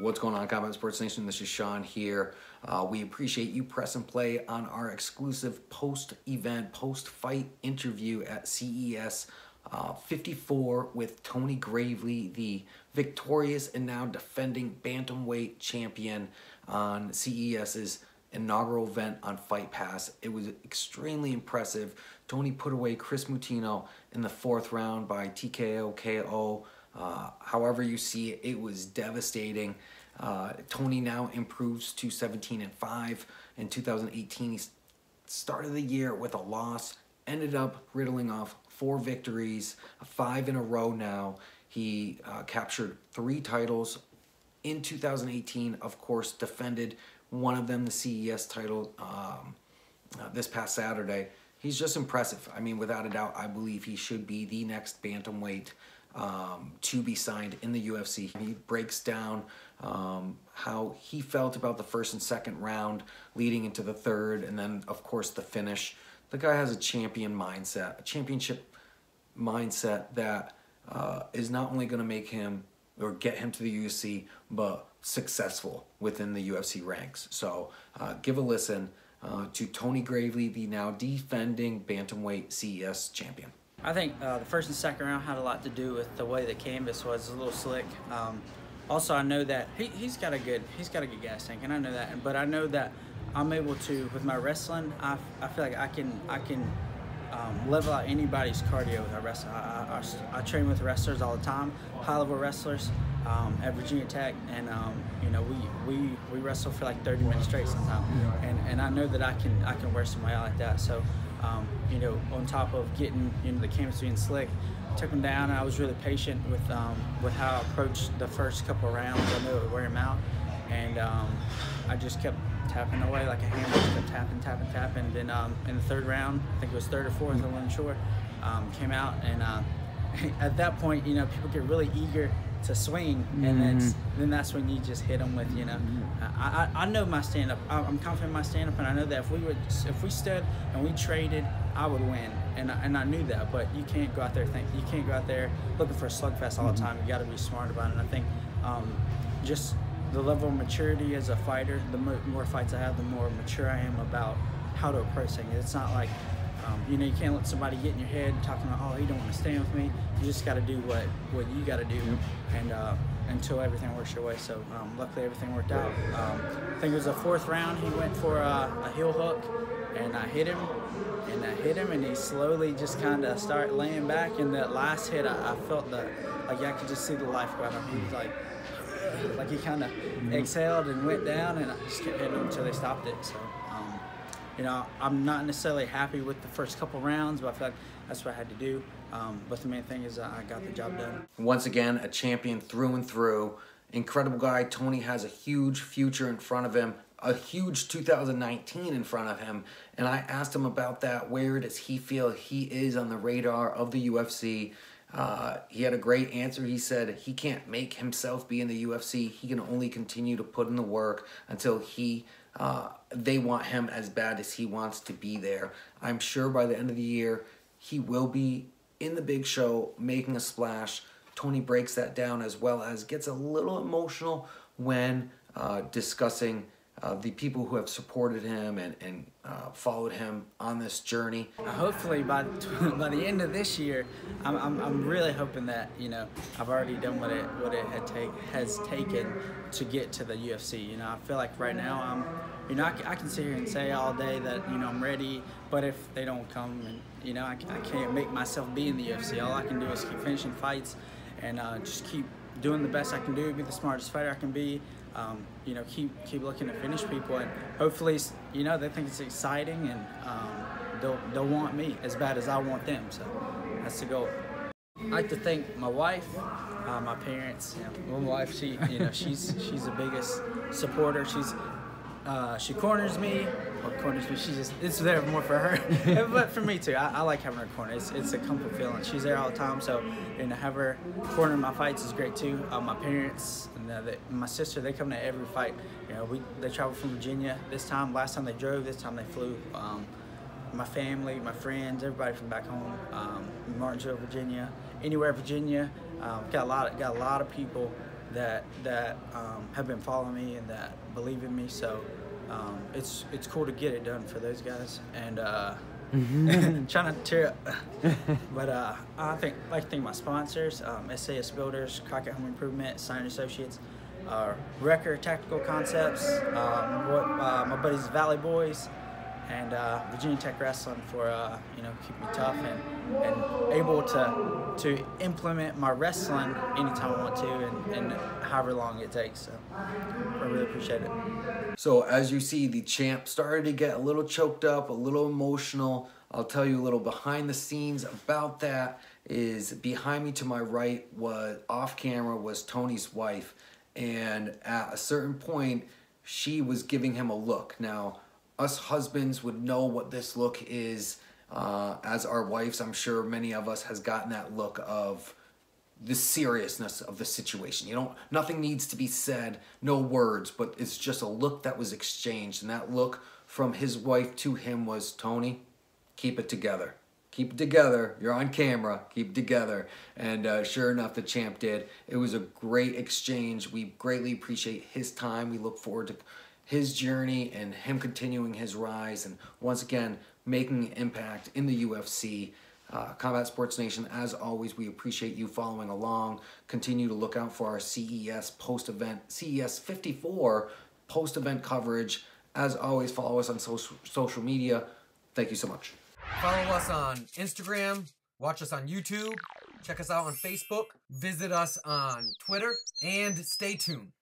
What's going on, Combat Sports Nation? This is Shaun here. Uh, we appreciate you press and play on our exclusive post event, post fight interview at CES uh, 54 with Tony Gravely, the victorious and now defending Bantamweight champion on CES's inaugural event on Fight Pass. It was extremely impressive. Tony put away Chris Mutino in the fourth round by TKO KO. Uh, however you see it, it was devastating. Uh, Tony now improves to 17 and 5. In 2018, he started the year with a loss, ended up riddling off four victories, five in a row now. He uh, captured three titles in 2018, of course, defended one of them, the CES title, um, uh, this past Saturday. He's just impressive. I mean, without a doubt, I believe he should be the next bantamweight um, to be signed in the UFC. He breaks down um, how he felt about the first and second round leading into the third, and then, of course, the finish. The guy has a champion mindset, a championship mindset that uh, is not only going to make him or get him to the UFC, but successful within the UFC ranks. So uh, give a listen uh, to Tony Gravely, the now defending bantamweight CES champion. I think uh, the first and second round had a lot to do with the way the canvas was a little slick. Um, also, I know that he, he's got a good he's got a good gas tank, and I know that. But I know that I'm able to with my wrestling. I, I feel like I can I can um, level out anybody's cardio with wrestling. I, I, I, train with wrestlers all the time, high level wrestlers um, at Virginia Tech, and um, you know we, we we wrestle for like 30 minutes straight sometimes, and and I know that I can I can wear somebody out like that. So um, you know, on top of getting you know the canvas being slick, took him down. And I was really patient with um, with how I approached the first couple rounds. I knew it would wear him out, and um, I just kept tapping away like a hammer, just kept tapping, tapping, tapping. And then um, in the third round, I think it was third or fourth, I wasn't sure, um, came out, and uh, at that point, you know, people get really eager to swing, and then mm-hmm. then that's when you just hit them with you know. I, I, I know my stand up. I'm confident in my stand up, and I know that if we would if we stood and we traded, I would win, and I, and I knew that. But you can't go out there think you can't go out there looking for a slugfest all the mm-hmm. time. You got to be smart about it. And I think um, just the level of maturity as a fighter, the more fights I have, the more mature I am about how to approach things. It's not like um, you know, you can't let somebody get in your head talking about, oh, you don't want to stand with me. You just got to do what, what you got to do, yep. and uh, until everything works your way. So um, luckily everything worked out. Um, I think it was the fourth round. He went for a, a heel hook, and I hit him, and I hit him, and he slowly just kind of started laying back. And that last hit, I, I felt the like I could just see the life go out of him. He was like like he kind of mm-hmm. exhaled and went down, and I just kept hitting him until they stopped it. So you know, I'm not necessarily happy with the first couple rounds, but I feel like that's what I had to do. Um, but the main thing is I got the job done. Once again, a champion through and through. Incredible guy. Tony has a huge future in front of him, a huge 2019 in front of him. And I asked him about that. Where does he feel he is on the radar of the UFC? Uh, he had a great answer. He said he can't make himself be in the UFC. He can only continue to put in the work until he uh, they want him as bad as he wants to be there. I'm sure by the end of the year, he will be in the big show making a splash. Tony breaks that down as well as gets a little emotional when uh, discussing uh, the people who have supported him and, and uh, followed him on this journey. Hopefully by, by the end of this year, I'm, I'm, I'm, really hoping that, you know, I've already done what it, what it had take, has taken to get to the UFC. You know, I feel like right now I'm, you know, I, I can sit here and say all day that, you know, I'm ready, but if they don't come and, you know, I, I can't make myself be in the UFC. All I can do is keep finishing fights and uh, just keep doing the best I can do, be the smartest fighter I can be, um, you know, keep keep looking to finish people, and hopefully, you know, they think it's exciting, and um, they'll they'll want me as bad as I want them. So that's the goal. I'd like to thank my wife, uh, my parents. You know, my wife, she, you know, she's she's the biggest supporter. She's uh, she corners me, or corners but She just it's there more for her, but for me too. I, I, like having her corner. It's, it's a comfort feeling. She's there all the time, so and to have her corner my fights is great too. Uh, my parents and uh, the, my sister, they come to every fight. You know, we they travel from Virginia this time. Last time they drove. This time they flew. Um, my family, my friends, everybody from back home, um, Martinsville, Virginia, anywhere Virginia. Um, got a lot, of, got a lot of people that that um, have been following me and that believe in me. So um, it's it's cool to get it done for those guys and uh, trying to tear up. but uh, I think like to thank my sponsors, um, SAS Builders, Crockett Home Improvement, Sign Associates, uh, Wrecker Tactical Concepts, um, what, uh, my buddies Valley Boys, and uh, Virginia Tech Wrestling for uh, you know keeping me tough and, and able to to implement my wrestling anytime I want to and, and however long it takes. So I really appreciate it. So as you see, the champ started to get a little choked up, a little emotional. I'll tell you a little behind the scenes about that is behind me to my right was off camera was Tony's wife and at a certain point she was giving him a look. Now us husbands would know what this look is. Uh, as our wives, I'm sure many of us has gotten that look of the seriousness of the situation. You don't nothing needs to be said, no words, but it's just a look that was exchanged. And that look from his wife to him was Tony, keep it together. Keep it together. You're on camera. Keep it together. And uh, sure enough, the champ did. It was a great exchange. We greatly appreciate his time. We look forward to his journey and him continuing his rise and once again making impact in the UFC. Uh, Combat Sports Nation, as always, we appreciate you following along. Continue to look out for our CES post event, CES 54 post event coverage. As always, follow us on social, social media. Thank you so much. Follow us on Instagram, watch us on YouTube, check us out on Facebook, visit us on Twitter, and stay tuned.